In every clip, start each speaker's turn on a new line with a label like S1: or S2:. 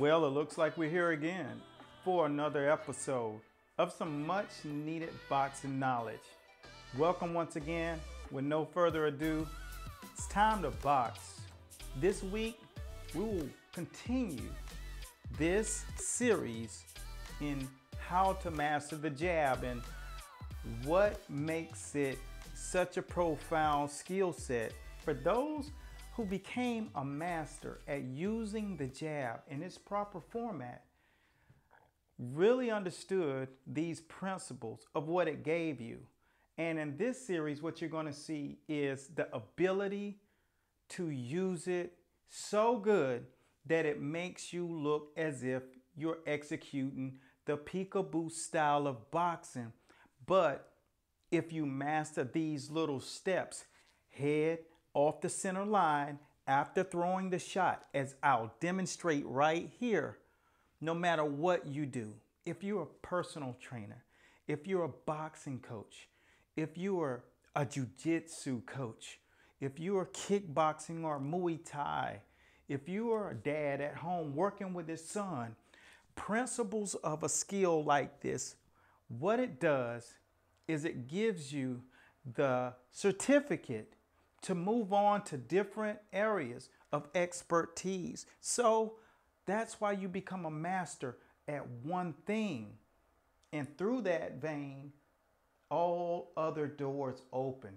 S1: Well, it looks like we're here again for another episode of some much needed boxing knowledge. Welcome once again. With no further ado, it's time to box. This week, we will continue this series in how to master the jab and what makes it such a profound skill set for those who became a master at using the jab in its proper format really understood these principles of what it gave you. And in this series, what you're going to see is the ability to use it so good that it makes you look as if you're executing the peekaboo style of boxing. But if you master these little steps, head, off the center line after throwing the shot, as I'll demonstrate right here, no matter what you do, if you're a personal trainer, if you're a boxing coach, if you are a jiu-jitsu coach, if you are kickboxing or Muay Thai, if you are a dad at home working with his son, principles of a skill like this, what it does is it gives you the certificate to move on to different areas of expertise. So that's why you become a master at one thing. And through that vein, all other doors open.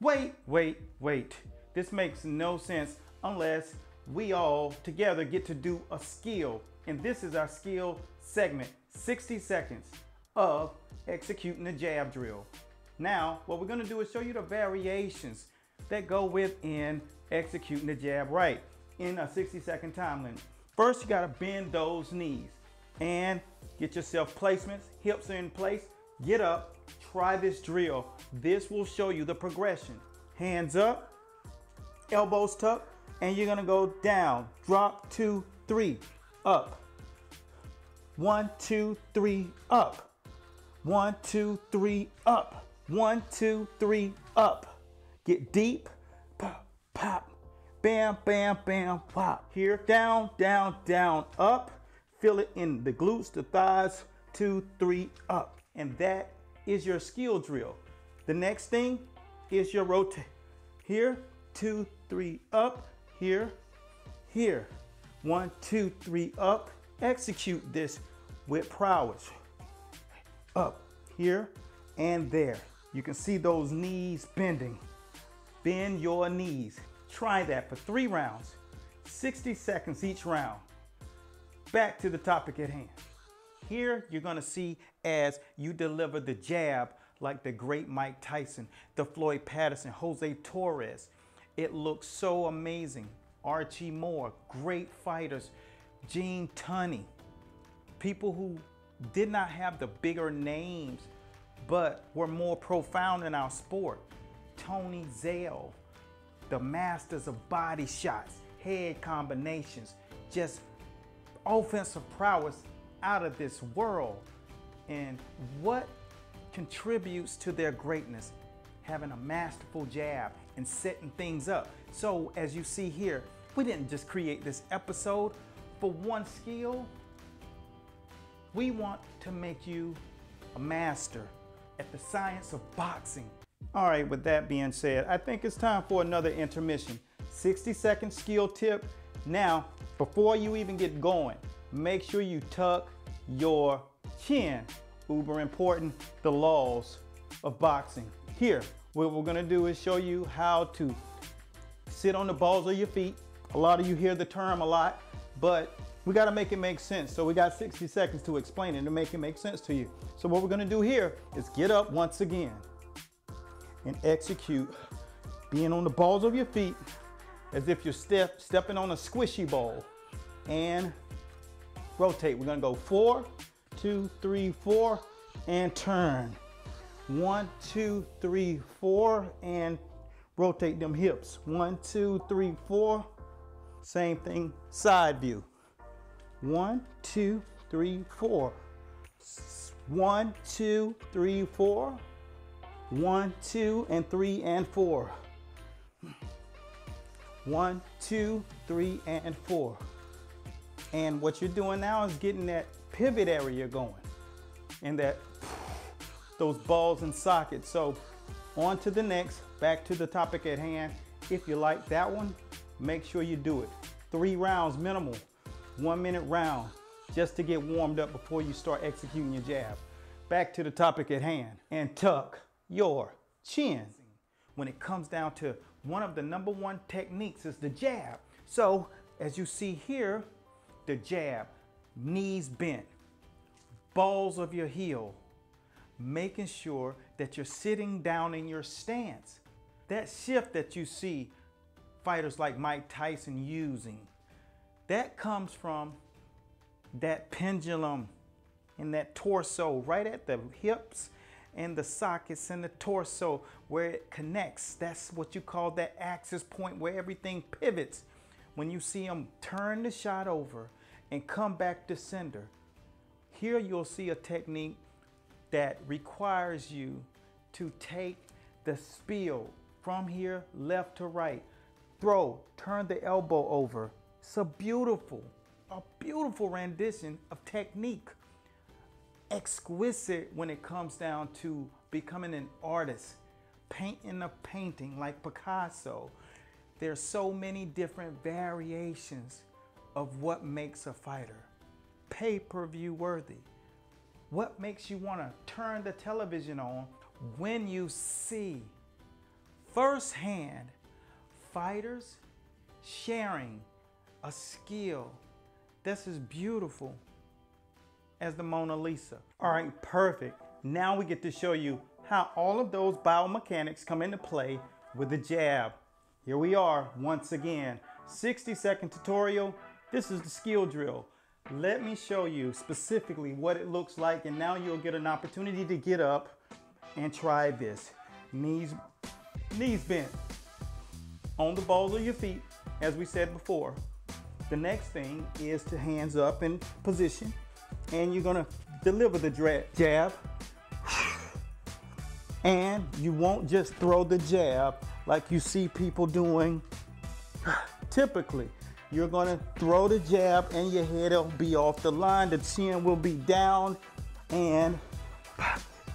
S1: Wait, wait, wait. This makes no sense unless we all together get to do a skill. And this is our skill segment 60 seconds of executing the jab drill. Now, what we're gonna do is show you the variations that go within executing the jab right in a 60 second time limit. First, you gotta bend those knees and get yourself placements. Hips are in place. Get up, try this drill. This will show you the progression. Hands up, elbows tucked, and you're gonna go down. Drop, two, three, up. One, two, three, up. One, two, three, up. One, two, three, up. Get deep, pop, pop, bam, bam, bam, pop. Here, down, down, down, up. Feel it in the glutes, the thighs, two, three, up. And that is your skill drill. The next thing is your rotate. Here, two, three, up. Here, here. One, two, three, up. Execute this with prowess. Up, here, and there. You can see those knees bending. Bend your knees. Try that for three rounds, 60 seconds each round. Back to the topic at hand. Here you're gonna see as you deliver the jab like the great Mike Tyson, the Floyd Patterson, Jose Torres. It looks so amazing. Archie Moore, great fighters. Gene Tunney, people who did not have the bigger names, but were more profound in our sport. Tony Zale, the masters of body shots, head combinations, just offensive prowess out of this world. And what contributes to their greatness? Having a masterful jab and setting things up. So as you see here, we didn't just create this episode for one skill. We want to make you a master at the science of boxing all right, with that being said, I think it's time for another intermission. 60 second skill tip. Now, before you even get going, make sure you tuck your chin. Uber important, the laws of boxing. Here, what we're gonna do is show you how to sit on the balls of your feet. A lot of you hear the term a lot, but we gotta make it make sense. So we got 60 seconds to explain it to make it make sense to you. So what we're gonna do here is get up once again and execute being on the balls of your feet as if you're step, stepping on a squishy ball and rotate. We're gonna go four, two, three, four, and turn. One, two, three, four, and rotate them hips. One, two, three, four. Same thing, side view. One, two, three, four. One, two, three, four. One, two, and three, and four. One, two, three, and four. And what you're doing now is getting that pivot area going and that those balls and sockets. So on to the next, back to the topic at hand. If you like that one, make sure you do it. Three rounds minimal, one minute round, just to get warmed up before you start executing your jab. Back to the topic at hand and tuck your chin. When it comes down to one of the number one techniques is the jab. So as you see here, the jab, knees bent, balls of your heel, making sure that you're sitting down in your stance. That shift that you see fighters like Mike Tyson using, that comes from that pendulum in that torso right at the hips and the sockets and the torso where it connects. That's what you call that axis point where everything pivots. When you see them turn the shot over and come back to center, here you'll see a technique that requires you to take the spill from here left to right. Throw, turn the elbow over. It's a beautiful, a beautiful rendition of technique exquisite when it comes down to becoming an artist, painting a painting like Picasso. There's so many different variations of what makes a fighter pay-per-view worthy. What makes you want to turn the television on when you see firsthand fighters sharing a skill. This is beautiful as the Mona Lisa. All right, perfect. Now we get to show you how all of those biomechanics come into play with the jab. Here we are once again, 60 second tutorial. This is the skill drill. Let me show you specifically what it looks like and now you'll get an opportunity to get up and try this. Knees, knees bent on the balls of your feet, as we said before. The next thing is to hands up in position and you're gonna deliver the jab. And you won't just throw the jab like you see people doing typically. You're gonna throw the jab and your head will be off the line, the chin will be down and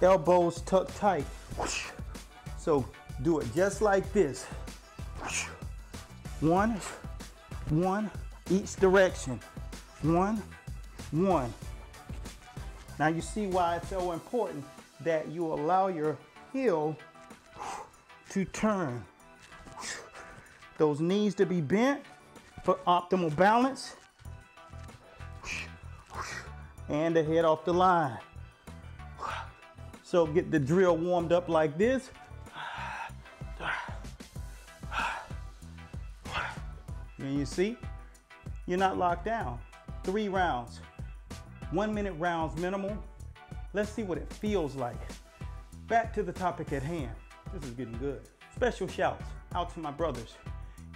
S1: elbows tucked tight. So do it just like this. One, one, each direction. One, one. Now you see why it's so important that you allow your heel to turn. Those knees to be bent for optimal balance. And the head off the line. So get the drill warmed up like this. And you see, you're not locked down. Three rounds. One minute rounds minimal. Let's see what it feels like. Back to the topic at hand. This is getting good. Special shouts out to my brothers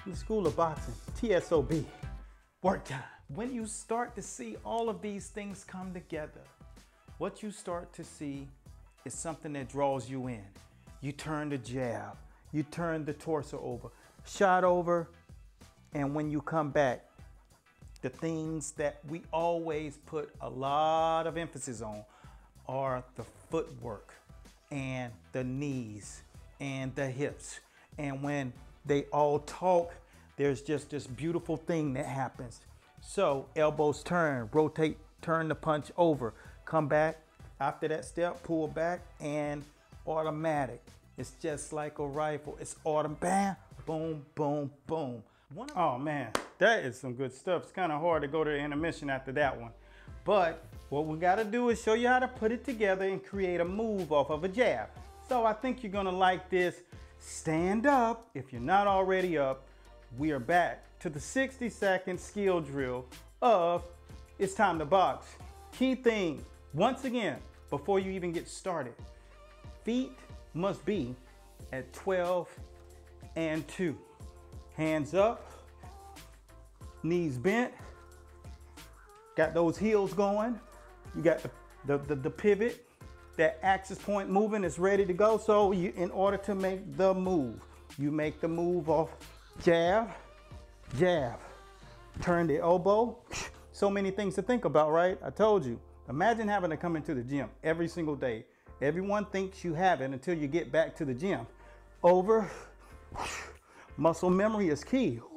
S1: in the School of Boxing, TSOB, work time. When you start to see all of these things come together, what you start to see is something that draws you in. You turn the jab, you turn the torso over, shot over, and when you come back, the things that we always put a lot of emphasis on are the footwork and the knees and the hips. And when they all talk, there's just this beautiful thing that happens. So elbows turn, rotate, turn the punch over, come back. After that step, pull back and automatic. It's just like a rifle. It's autumn, bam, boom, boom, boom. Oh man, that is some good stuff. It's kind of hard to go to intermission after that one. But what we gotta do is show you how to put it together and create a move off of a jab. So I think you're gonna like this. Stand up if you're not already up. We are back to the 60 second skill drill of It's Time to Box. Key thing, once again, before you even get started, feet must be at 12 and 2. Hands up, knees bent, got those heels going. You got the, the, the, the pivot, that axis point moving it's ready to go. So you, in order to make the move, you make the move off jab, jab, turn the elbow. so many things to think about, right? I told you. Imagine having to come into the gym every single day. Everyone thinks you have it until you get back to the gym. Over, muscle memory is key.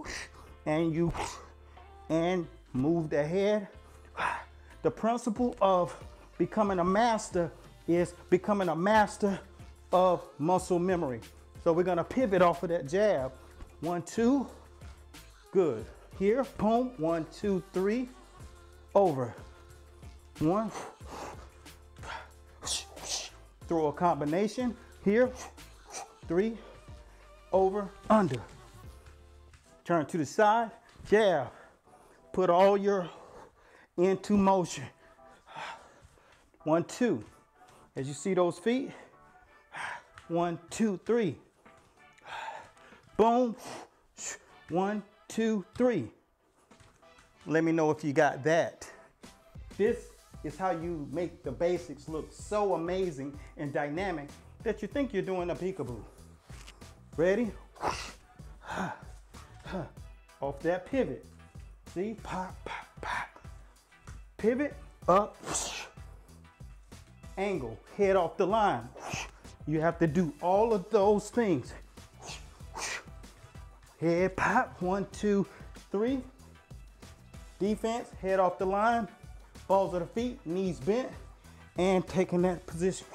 S1: And you, and move ahead. The principle of becoming a master is becoming a master of muscle memory. So we're gonna pivot off of that jab. One, two, good. Here, boom, one, two, three, over. One, throw a combination. Here, three, over, under. Turn to the side, jab. Put all your into motion. One, two. As you see those feet, one, two, three. Boom. One, two, three. Let me know if you got that. This is how you make the basics look so amazing and dynamic that you think you're doing a peekaboo. Ready? Off that pivot. See? Pop, pop, pop. Pivot, up, angle, head off the line. You have to do all of those things. Head pop, one, two, three. Defense, head off the line, balls of the feet, knees bent, and taking that position.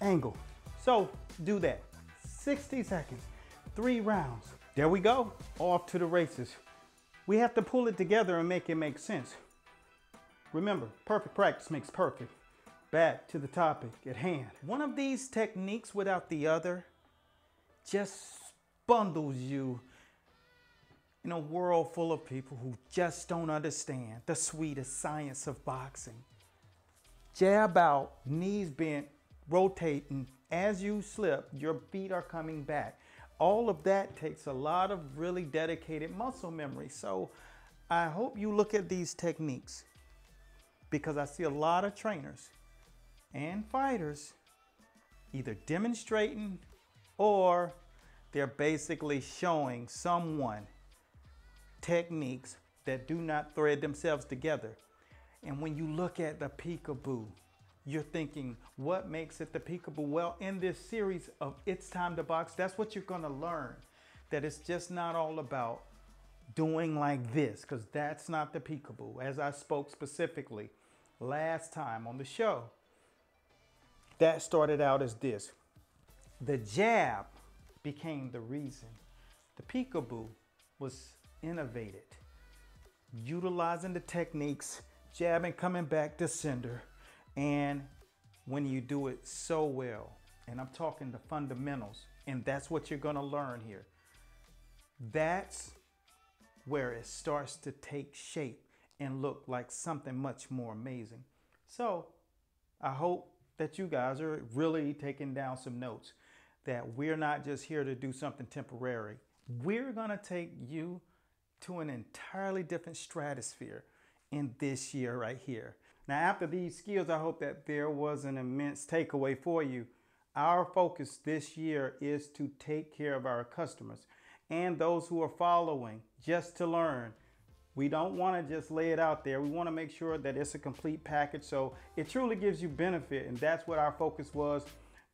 S1: Angle. So do that. 60 seconds, three rounds. There we go, off to the races. We have to pull it together and make it make sense. Remember, perfect practice makes perfect. Back to the topic at hand. One of these techniques without the other just bundles you in a world full of people who just don't understand the sweetest science of boxing. Jab out, knees bent, rotating. As you slip, your feet are coming back. All of that takes a lot of really dedicated muscle memory. So I hope you look at these techniques because I see a lot of trainers and fighters either demonstrating or they're basically showing someone techniques that do not thread themselves together. And when you look at the peekaboo, you're thinking, what makes it the peekaboo? Well, in this series of It's Time to Box, that's what you're gonna learn. That it's just not all about doing like this, because that's not the peekaboo. As I spoke specifically last time on the show, that started out as this. The jab became the reason. The peekaboo was innovated, utilizing the techniques, jabbing, coming back to sender, and when you do it so well, and I'm talking the fundamentals, and that's what you're gonna learn here. That's where it starts to take shape and look like something much more amazing. So I hope that you guys are really taking down some notes that we're not just here to do something temporary. We're gonna take you to an entirely different stratosphere in this year right here. Now, after these skills, I hope that there was an immense takeaway for you. Our focus this year is to take care of our customers and those who are following just to learn. We don't want to just lay it out there. We want to make sure that it's a complete package so it truly gives you benefit. And that's what our focus was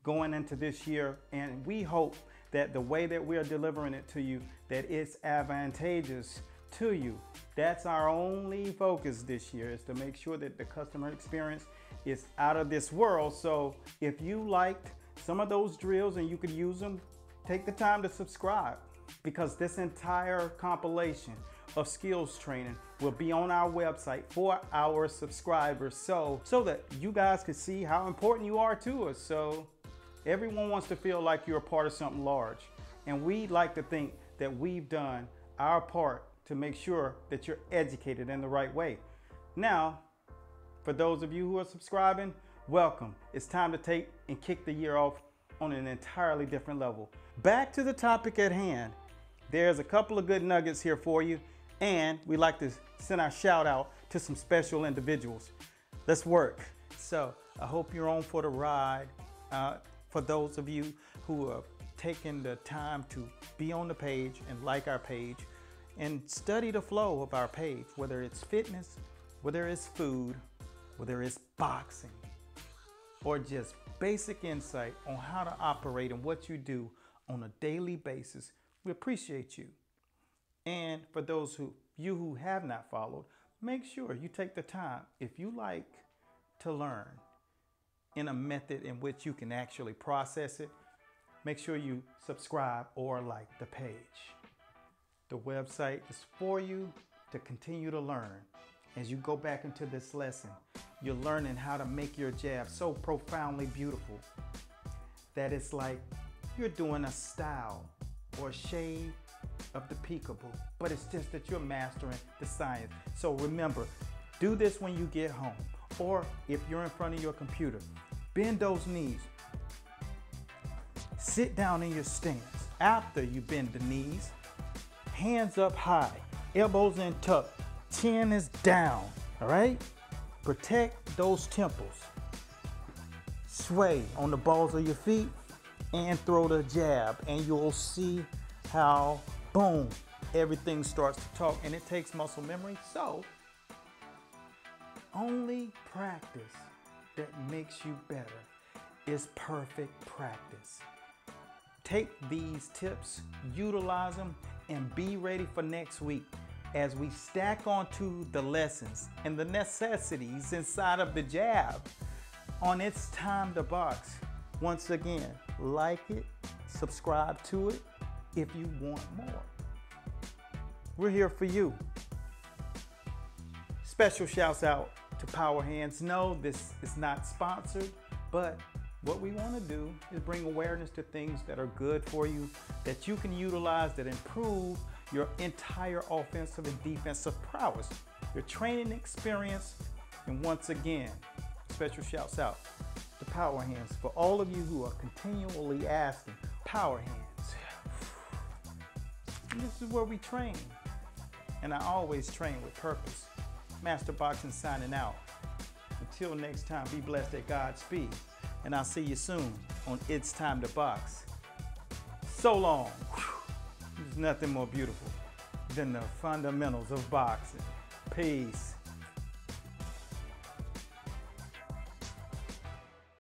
S1: going into this year. And we hope that the way that we are delivering it to you, that it's advantageous to you. That's our only focus this year is to make sure that the customer experience is out of this world. So if you liked some of those drills and you could use them, take the time to subscribe because this entire compilation of skills training will be on our website for our subscribers so so that you guys can see how important you are to us so Everyone wants to feel like you're a part of something large. And we like to think that we've done our part to make sure that you're educated in the right way. Now, for those of you who are subscribing, welcome. It's time to take and kick the year off on an entirely different level. Back to the topic at hand. There's a couple of good nuggets here for you, and we like to send our shout out to some special individuals. Let's work. So I hope you're on for the ride. Uh, for those of you who have taken the time to be on the page and like our page and study the flow of our page, whether it's fitness, whether it's food, whether it's boxing, or just basic insight on how to operate and what you do on a daily basis. We appreciate you. And for those who you who have not followed, make sure you take the time if you like to learn in a method in which you can actually process it, make sure you subscribe or like the page. The website is for you to continue to learn. As you go back into this lesson, you're learning how to make your jab so profoundly beautiful that it's like you're doing a style or shade of the peekaboo, but it's just that you're mastering the science. So remember, do this when you get home, or if you're in front of your computer. Bend those knees. Sit down in your stance. After you bend the knees, hands up high, elbows in tuck, chin is down, all right? Protect those temples. Sway on the balls of your feet and throw the jab, and you'll see how, boom, everything starts to talk, and it takes muscle memory. So, only practice that makes you better is perfect practice. Take these tips, utilize them, and be ready for next week as we stack onto the lessons and the necessities inside of the jab on It's Time to Box. Once again, like it, subscribe to it if you want more. We're here for you. Special shouts out to Power Hands. No, this is not sponsored, but what we want to do is bring awareness to things that are good for you, that you can utilize, that improve your entire offensive and defensive prowess, your training experience, and once again, special shouts out to Power Hands for all of you who are continually asking, Power Hands. And this is where we train. And I always train with purpose. Master Boxing signing out. Until next time, be blessed at God's speed. And I'll see you soon on It's Time to Box. So long. There's nothing more beautiful than the fundamentals of boxing. Peace.